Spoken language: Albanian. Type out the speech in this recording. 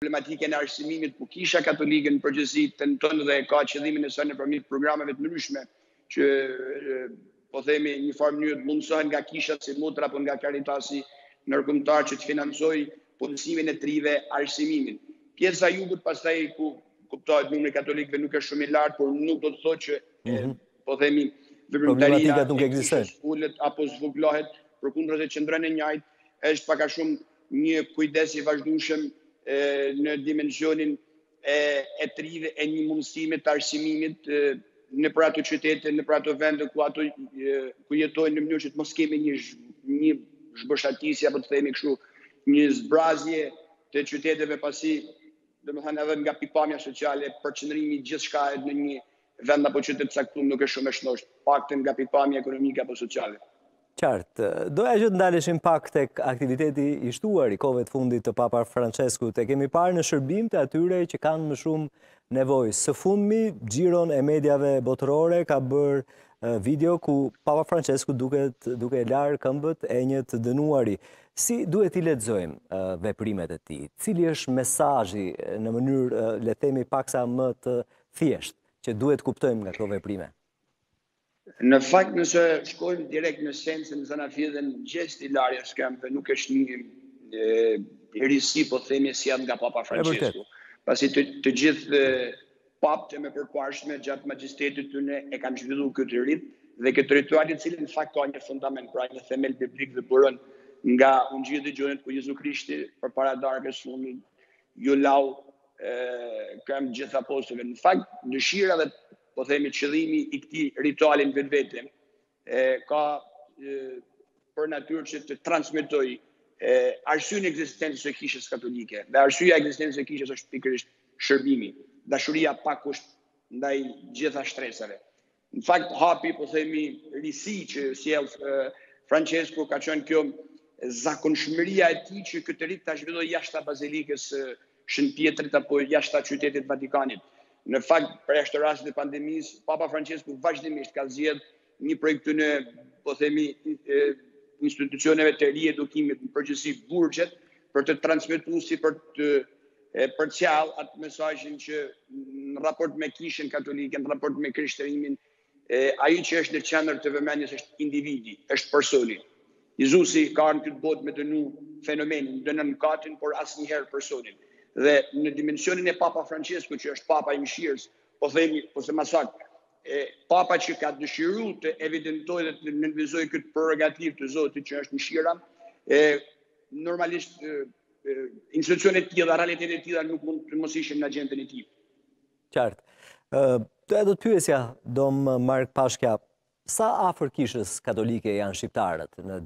problematikën e arsimimit, ku Kisha Katolike në përgjithësi tenton dhe ka qëllimin e saj nëpërmjet programeve të ndryshme që po themi një farë mënyrë të mundësohen nga kishat simotra apo nga Karitasi ndërkombëtar që të financojë punësimin e të rinjve arsimimin. Pjesa e jugut pastaj ku kuptohet numri i katolikëve nuk është shumë i lartë, por nuk do të thot që mhm. po themi veprimtaria e kishës ulet apo zvogëlohet përkundrazi qëndron e njëjtë është pak a shumë Një kujdes i vazhdueshëm në dimensionin e të rinjve e një mundësim të arsimimit nëpër ato qytete, nëpër ato vende ku ato ku jetojnë në mënyrë që të mos kemi një një zhboshatisje apo të themi kështu një zbrazje të qyteteve pasi domethënë edhe nga pikëpamja sociale përqendrimi i gjithçkaje në një Vend apo qytet të caktuar nuk është shumë e shëndoshë, të paktën nga pikëpamja ekonomike apo sociale. Qartë. Doja që të ndaleshim pak tek aktiviteti i shtuar i kohëve të fundit të Papa Franceskut. E kemi parë në shërbim të atyre që kanë më shumë nevojë. Së fundmi, xhiron e mediave botërore ka bërë video ku Papa Francesku duket duke larë këmbët e një të dënuari. Si duhet t'i lexojmë veprimet e tij? Cili është mesazhi në mënyrë le të themi paksa më të Thjeshtë, që duhet të kuptojmë nga këto veprime. Në fakt nëse shkojmë direkt në esencë në zanafillën gjesti i larjes së këmbëve nuk është një e risi po themi sjellë nga Papa Francesku. Pasi të, të gjithë papët e mëparshëm gjatë magjisterit të tyne e kanë zhvillu këtë rit dhe këtë ritual i cili në fakt ka një fundament, pra një themel biblik dhe buron nga Ungjilli i Gjonit ku Jezu Krishti përpara darkës unë Ju lau këmbët gjithë apostujve. Në fakt, dëshira dhe po themi qëllimi i këtij rituali në vetvete ka për natyrë që të transmetojë arsyen e ekzistencës së kishës katolike. Dhe arsyeja e ekzistencës së kishës është pikërisht shërbimi, dashuria pa kusht ndaj gjitha shtresave. Në fakt hapi po themi risia që sjell Francesku ka qenë kjo zakonshmëria e tij që këtë rit ta zhvillojë jashtë bazilikës së Shën Pjetrit apo jashtë qytetit të Vatikanit. Në fakt, përjashto rastet e pandemisë, Papa Francesku vazhdimisht ka zgjedh një prej këtyre, po themi, institucioneve të riedukimit, në përgjithësi burgjet, për të transmetuar si për të e përcjell atë mesazhin që në raport me kishën katolike, në raport me krishterimin, ai që është në qendër të vëmendjes është individi, është personi. Jezusi ka ardh në këtë botë me dënu fenomenin, dënon mëkatin, por asnjëherë personin. Dhe në dimensionin e Papa Franceskut, që është Papa i mëshirës, po themi, ose ma sakt, e, Papa që ka dëshiru të evidentojë dhe të nënvizojë këtë prerogativë të Zotit që është mëshira, e, normalisht institucione të tilla dhe realitete të tilla nuk mund të mos ishin në agjendën e tij. Qartë. Do doja të pyesja, dom Mark Pashkja, sa afër kishës katolike janë shqiptarët në